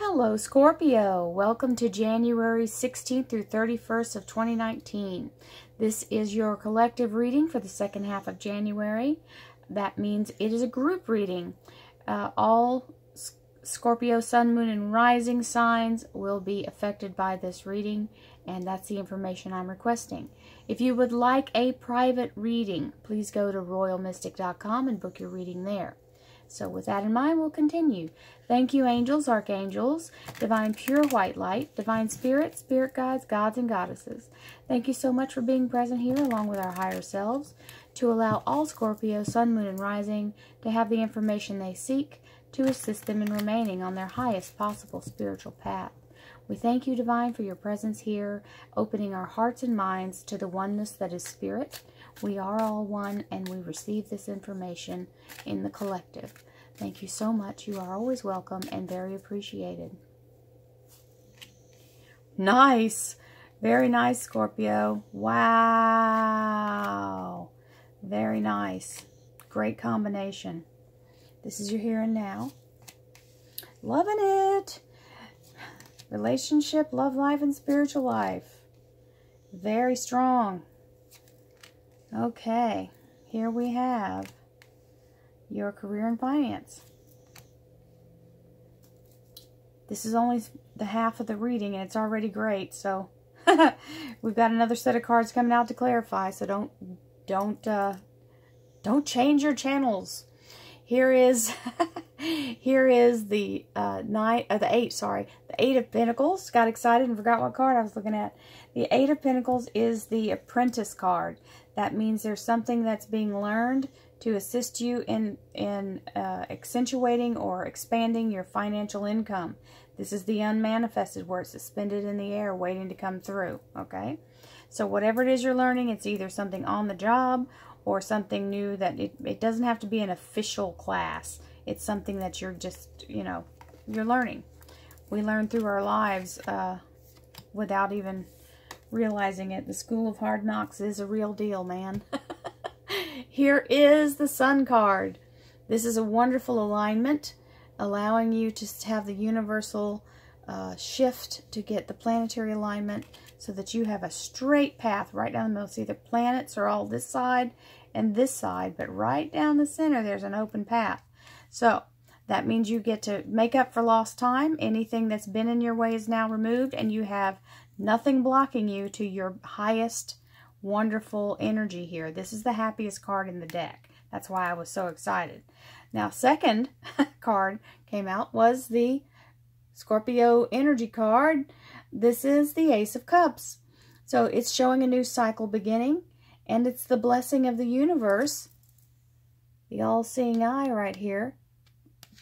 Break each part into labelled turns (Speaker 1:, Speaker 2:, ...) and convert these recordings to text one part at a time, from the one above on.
Speaker 1: Hello, Scorpio. Welcome to January 16th through 31st of 2019. This is your collective reading for the second half of January. That means it is a group reading. Uh, all Scorpio, Sun, Moon, and Rising signs will be affected by this reading, and that's the information I'm requesting. If you would like a private reading, please go to royalmystic.com and book your reading there. So with that in mind, we'll continue. Thank you, angels, archangels, divine pure white light, divine spirit, spirit guides, gods, and goddesses. Thank you so much for being present here along with our higher selves to allow all Scorpio, sun, moon, and rising to have the information they seek to assist them in remaining on their highest possible spiritual path. We thank you, Divine, for your presence here, opening our hearts and minds to the oneness that is spirit. We are all one, and we receive this information in the collective. Thank you so much. You are always welcome and very appreciated. Nice. Very nice, Scorpio. Wow. Very nice. Great combination. This is your here and now. Loving it. Relationship, love life, and spiritual life. Very strong. Okay. Here we have your career in finance. This is only the half of the reading, and it's already great. So we've got another set of cards coming out to clarify. So don't don't uh, don't change your channels. Here is here is the uh, nine, uh, the eight. Sorry, the eight of Pentacles. Got excited and forgot what card I was looking at. The eight of Pentacles is the Apprentice card. That means there's something that's being learned to assist you in, in uh, accentuating or expanding your financial income. This is the unmanifested where it's suspended in the air waiting to come through, okay? So whatever it is you're learning, it's either something on the job or something new that it, it doesn't have to be an official class. It's something that you're just, you know, you're learning. We learn through our lives uh, without even realizing it. The School of Hard Knocks is a real deal, man. Here is the Sun card. This is a wonderful alignment, allowing you to have the universal uh, shift to get the planetary alignment so that you have a straight path right down the middle. See, the planets are all this side and this side, but right down the center, there's an open path. So that means you get to make up for lost time. Anything that's been in your way is now removed, and you have nothing blocking you to your highest wonderful energy here. This is the happiest card in the deck. That's why I was so excited. Now, second card came out was the Scorpio energy card. This is the Ace of Cups. So it's showing a new cycle beginning, and it's the blessing of the universe, the all-seeing eye right here,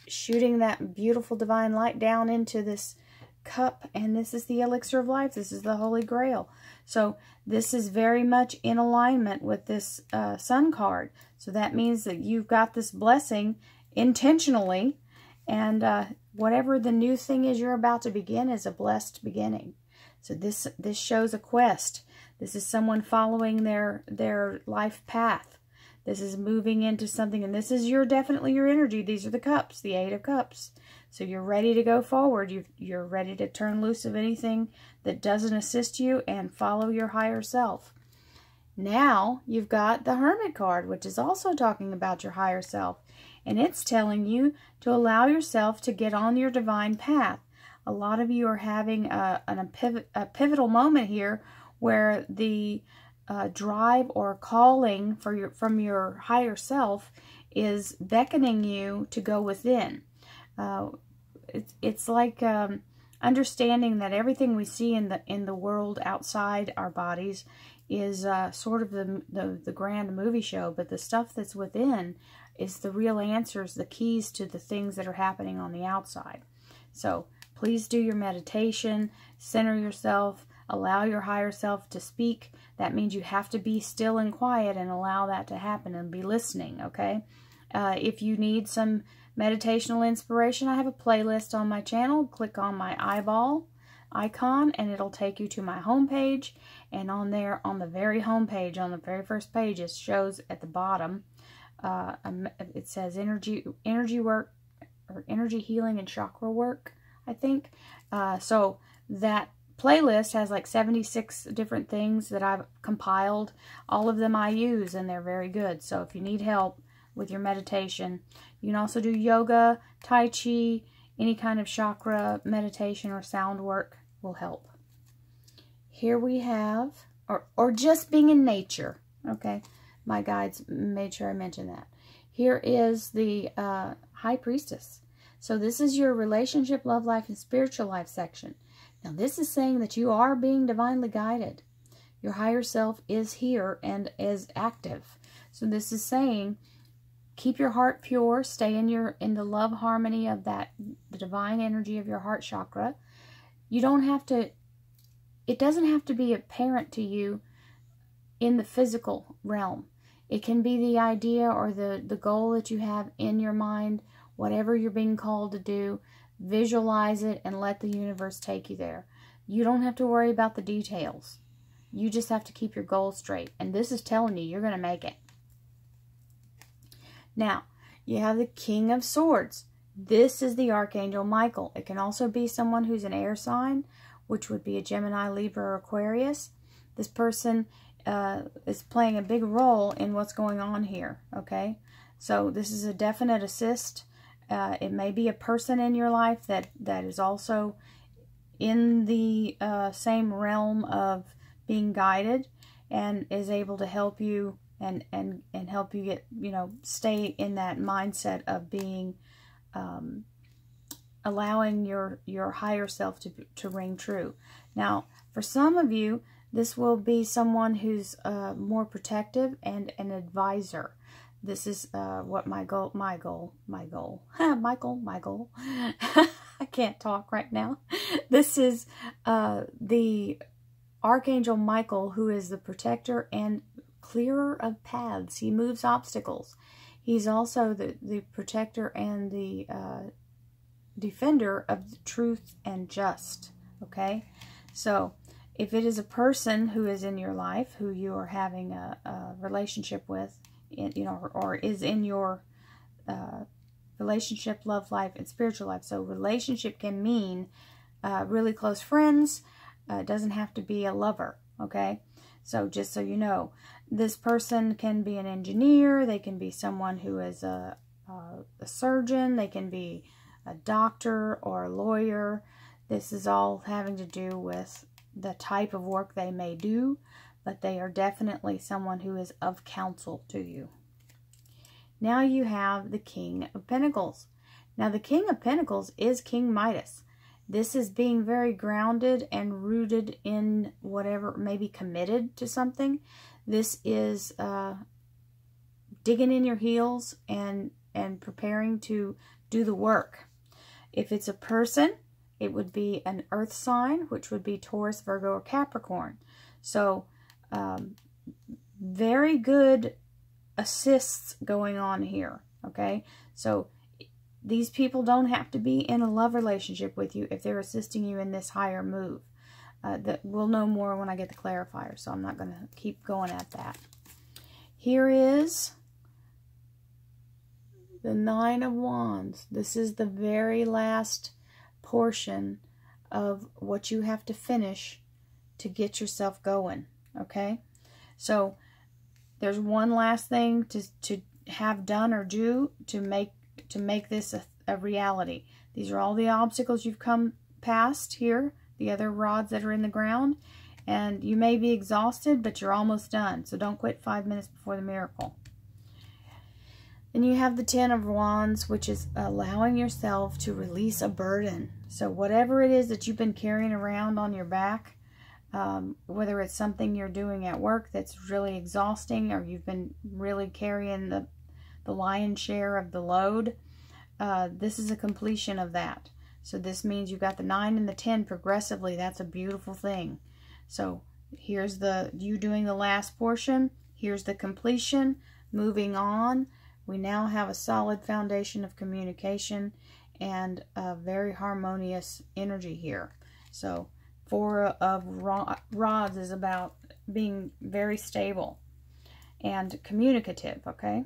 Speaker 1: shooting that beautiful divine light down into this cup, and this is the elixir of life. This is the Holy Grail. So this is very much in alignment with this uh, sun card. So that means that you've got this blessing intentionally and uh, whatever the new thing is you're about to begin is a blessed beginning. So this this shows a quest. This is someone following their their life path. This is moving into something, and this is your definitely your energy. These are the cups, the eight of cups. So you're ready to go forward. You, you're ready to turn loose of anything that doesn't assist you and follow your higher self. Now you've got the Hermit card, which is also talking about your higher self. And it's telling you to allow yourself to get on your divine path. A lot of you are having a, a, pivot, a pivotal moment here where the uh, drive or calling for your, from your higher self is beckoning you to go within. Uh, it's, it's like um, understanding that everything we see in the in the world outside our bodies is uh, sort of the, the, the grand movie show, but the stuff that's within is the real answers, the keys to the things that are happening on the outside. So please do your meditation, center yourself, allow your higher self to speak. That means you have to be still and quiet and allow that to happen and be listening, okay? Uh, if you need some meditational inspiration, I have a playlist on my channel. Click on my eyeball icon and it'll take you to my homepage. And on there, on the very homepage, on the very first page, it shows at the bottom, uh, it says energy, energy work, or energy healing and chakra work. I think. Uh, so that playlist has like 76 different things that I've compiled. All of them I use and they're very good. So if you need help with your meditation, you can also do yoga, tai chi, any kind of chakra meditation or sound work will help. Here we have, or, or just being in nature, okay? My guides made sure I mentioned that. Here is the uh, High Priestess. So this is your relationship, love life, and spiritual life section. Now this is saying that you are being divinely guided. Your higher self is here and is active. So this is saying keep your heart pure, stay in your in the love harmony of that the divine energy of your heart chakra. You don't have to it doesn't have to be apparent to you in the physical realm. It can be the idea or the, the goal that you have in your mind, whatever you're being called to do. Visualize it and let the universe take you there. You don't have to worry about the details. You just have to keep your goal straight. And this is telling you you're going to make it. Now, you have the King of Swords. This is the Archangel Michael. It can also be someone who's an air sign, which would be a Gemini, Libra, or Aquarius. This person uh, is playing a big role in what's going on here, okay? So this is a definite assist. Uh, it may be a person in your life that, that is also in the uh, same realm of being guided and is able to help you and, and, and help you get, you know, stay in that mindset of being, um, allowing your, your higher self to, to ring true. Now, for some of you, this will be someone who's uh, more protective and an advisor. This is uh, what my goal, my goal, my goal, Michael, my goal. I can't talk right now. This is uh, the Archangel Michael, who is the protector and clearer of paths. He moves obstacles. He's also the, the protector and the uh, defender of the truth and just. Okay? So, if it is a person who is in your life, who you are having a, a relationship with, you know, or, or is in your uh, relationship, love life, and spiritual life. So relationship can mean uh, really close friends. Uh, it doesn't have to be a lover, okay? So just so you know, this person can be an engineer. They can be someone who is a, a, a surgeon. They can be a doctor or a lawyer. This is all having to do with the type of work they may do, but they are definitely someone who is of counsel to you. Now you have the King of Pentacles. Now the King of Pentacles is King Midas. This is being very grounded and rooted in whatever, maybe committed to something. This is uh, digging in your heels and, and preparing to do the work. If it's a person, it would be an earth sign, which would be Taurus, Virgo, or Capricorn. So, um, very good assists going on here, okay? So, these people don't have to be in a love relationship with you if they're assisting you in this higher move. Uh, that We'll know more when I get the clarifier, so I'm not going to keep going at that. Here is the Nine of Wands. This is the very last portion of what you have to finish to get yourself going, okay? So there's one last thing to, to have done or do to make to make this a, a reality. These are all the obstacles you've come past here, the other rods that are in the ground, and you may be exhausted, but you're almost done. So don't quit five minutes before the miracle. Then you have the Ten of Wands, which is allowing yourself to release a burden. So whatever it is that you've been carrying around on your back, um, whether it's something you're doing at work that's really exhausting or you've been really carrying the, the lion's share of the load, uh, this is a completion of that. So this means you've got the 9 and the 10 progressively. That's a beautiful thing. So here's the you doing the last portion. Here's the completion. Moving on. We now have a solid foundation of communication and a very harmonious energy here. So four of rods is about being very stable and communicative, okay?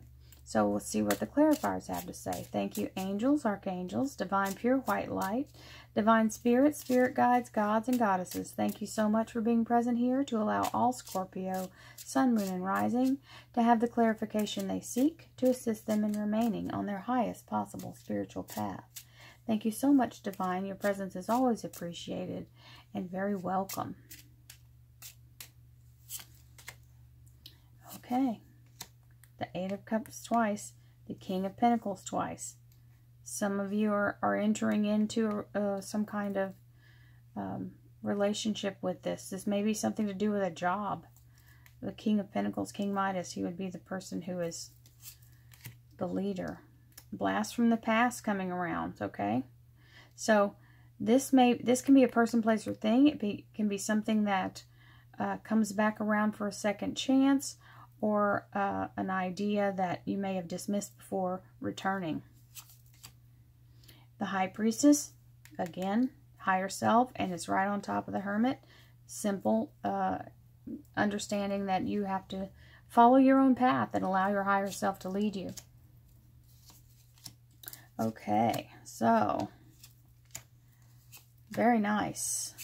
Speaker 1: So we'll see what the clarifiers have to say. Thank you, angels, archangels, divine pure white light, divine spirit, spirit guides, gods, and goddesses. Thank you so much for being present here to allow all Scorpio, sun, moon, and rising to have the clarification they seek to assist them in remaining on their highest possible spiritual path. Thank you so much, Divine. Your presence is always appreciated and very welcome. Okay. The Eight of Cups twice. The King of Pentacles twice. Some of you are, are entering into uh, some kind of um, relationship with this. This may be something to do with a job. The King of Pentacles, King Midas, he would be the person who is the leader. Blast from the past coming around, okay? So this may this can be a person, place, or thing. It be, can be something that uh, comes back around for a second chance or uh, an idea that you may have dismissed before returning. The High Priestess, again, higher self, and it's right on top of the Hermit. Simple uh, understanding that you have to follow your own path and allow your higher self to lead you. Okay, so very nice.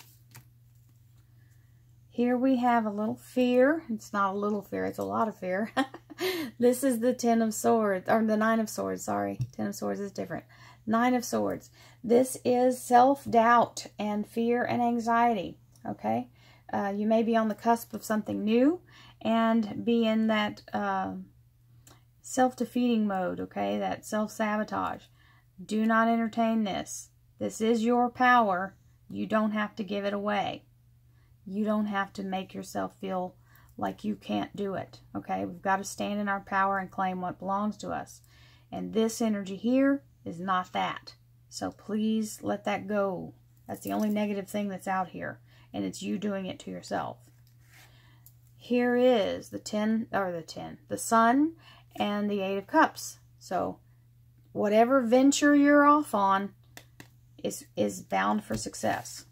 Speaker 1: Here we have a little fear. It's not a little fear, it's a lot of fear. this is the Ten of Swords, or the Nine of Swords, sorry. Ten of Swords is different. Nine of Swords. This is self-doubt and fear and anxiety, okay? Uh, you may be on the cusp of something new and be in that uh, self-defeating mode, okay? That self-sabotage. Do not entertain this. This is your power. You don't have to give it away. You don't have to make yourself feel like you can't do it. Okay, we've got to stand in our power and claim what belongs to us. And this energy here is not that. So please let that go. That's the only negative thing that's out here. And it's you doing it to yourself. Here is the 10, or the 10, the Sun and the Eight of Cups. So whatever venture you're off on is, is bound for success.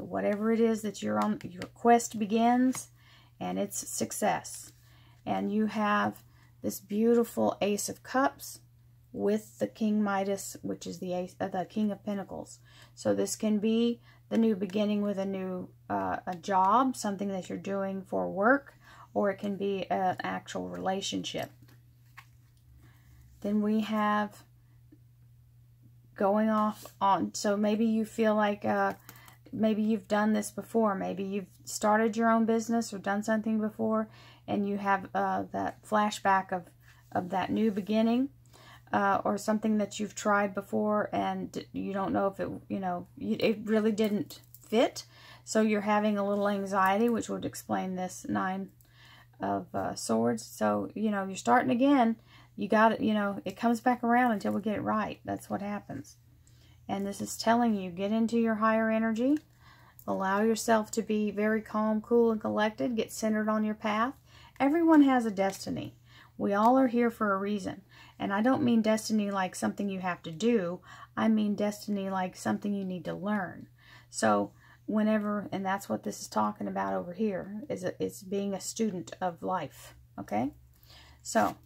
Speaker 1: So whatever it is that you're on, your quest begins and it's success. And you have this beautiful Ace of Cups with the King Midas, which is the ace, uh, the King of Pentacles. So this can be the new beginning with a new uh, a job, something that you're doing for work, or it can be an actual relationship. Then we have going off on, so maybe you feel like uh, maybe you've done this before. Maybe you've started your own business or done something before and you have uh, that flashback of, of that new beginning uh, or something that you've tried before and you don't know if it, you know, it really didn't fit. So you're having a little anxiety, which would explain this nine of uh, swords. So, you know, you're starting again. You got it, you know, it comes back around until we get it right. That's what happens. And this is telling you, get into your higher energy. Allow yourself to be very calm, cool, and collected. Get centered on your path. Everyone has a destiny. We all are here for a reason. And I don't mean destiny like something you have to do. I mean destiny like something you need to learn. So whenever, and that's what this is talking about over here, is it's being a student of life. Okay? So,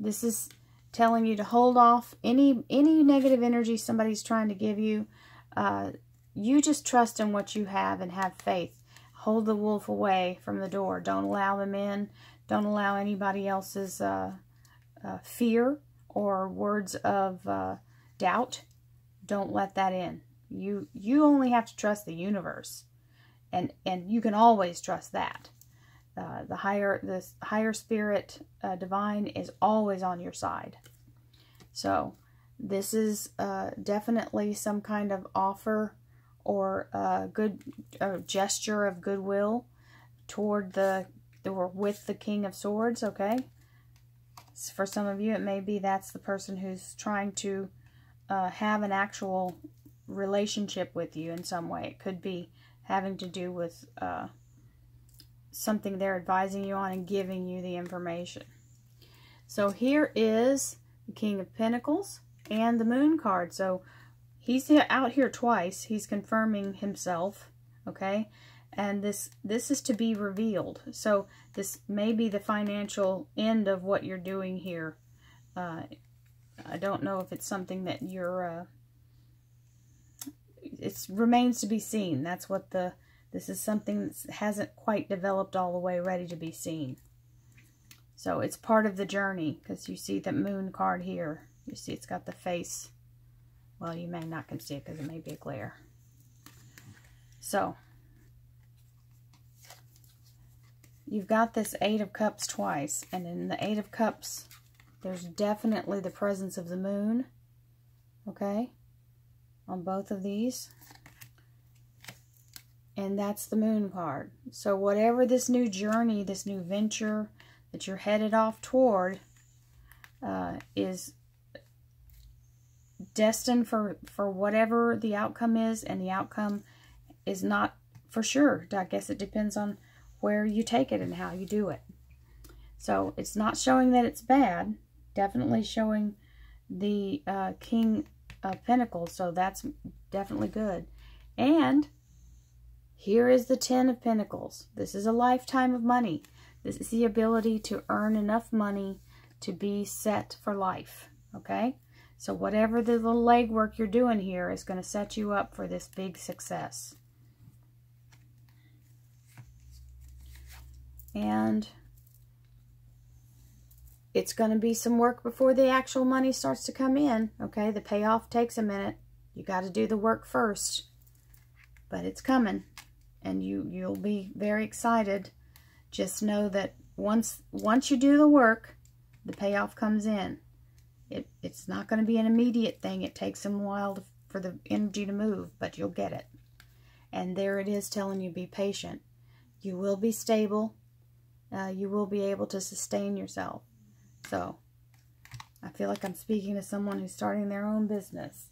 Speaker 1: this is telling you to hold off any any negative energy somebody's trying to give you. Uh, you just trust in what you have and have faith. Hold the wolf away from the door. Don't allow them in. Don't allow anybody else's uh, uh, fear or words of uh, doubt. Don't let that in. You you only have to trust the universe, and and you can always trust that. Uh, the higher the higher spirit uh, divine is always on your side. So this is uh, definitely some kind of offer or a good gesture of goodwill toward the or with the King of Swords. Okay. For some of you, it may be that's the person who's trying to uh, have an actual relationship with you in some way. It could be having to do with uh, something they're advising you on and giving you the information. So here is the King of Pentacles and the Moon card. So he's out here twice. He's confirming himself, okay? and this this is to be revealed. So this may be the financial end of what you're doing here. Uh, I don't know if it's something that you're. Uh, it remains to be seen. That's what the. This is something that hasn't quite developed all the way, ready to be seen. So it's part of the journey because you see the moon card here. You see it's got the face. Well, you may not can see it because it may be a glare. So you've got this Eight of Cups twice. And in the Eight of Cups, there's definitely the presence of the moon. Okay? On both of these. And that's the moon card. So whatever this new journey, this new venture that you're headed off toward uh, is destined for, for whatever the outcome is. And the outcome is not for sure. I guess it depends on where you take it and how you do it. So it's not showing that it's bad. Definitely showing the uh, King of Pentacles. So that's definitely good. And here is the Ten of Pentacles. This is a lifetime of money. This is the ability to earn enough money to be set for life. Okay? So whatever the little legwork you're doing here is going to set you up for this big success. and it's going to be some work before the actual money starts to come in. Okay, the payoff takes a minute. You got to do the work first, but it's coming, and you you'll be very excited. Just know that once once you do the work, the payoff comes in. It it's not going to be an immediate thing. It takes some while to, for the energy to move, but you'll get it. And there it is telling you be patient. You will be stable uh, you will be able to sustain yourself. So, I feel like I'm speaking to someone who's starting their own business.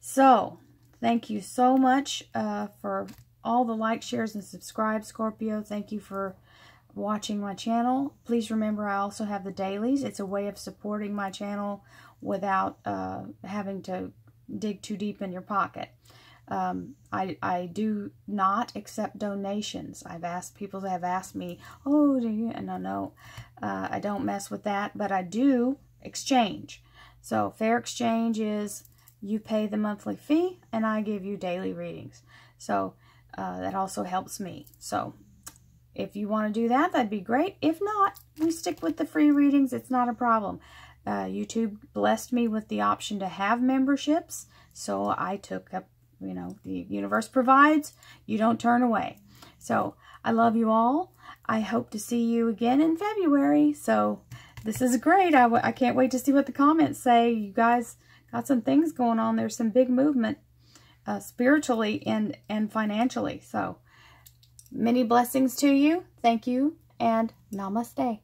Speaker 1: So, thank you so much uh, for all the likes, shares, and subscribe, Scorpio. Thank you for watching my channel. Please remember I also have the dailies. It's a way of supporting my channel without uh, having to dig too deep in your pocket. Um, I, I do not accept donations. I've asked, people to have asked me, oh, do you? And I know uh, I don't mess with that, but I do exchange. So fair exchange is you pay the monthly fee and I give you daily readings. So uh, that also helps me. So if you want to do that, that'd be great. If not, we stick with the free readings. It's not a problem. Uh, YouTube blessed me with the option to have memberships, so I took up you know, the universe provides, you don't turn away. So I love you all. I hope to see you again in February. So this is great. I, I can't wait to see what the comments say. You guys got some things going on. There's some big movement uh, spiritually and, and financially. So many blessings to you. Thank you and namaste.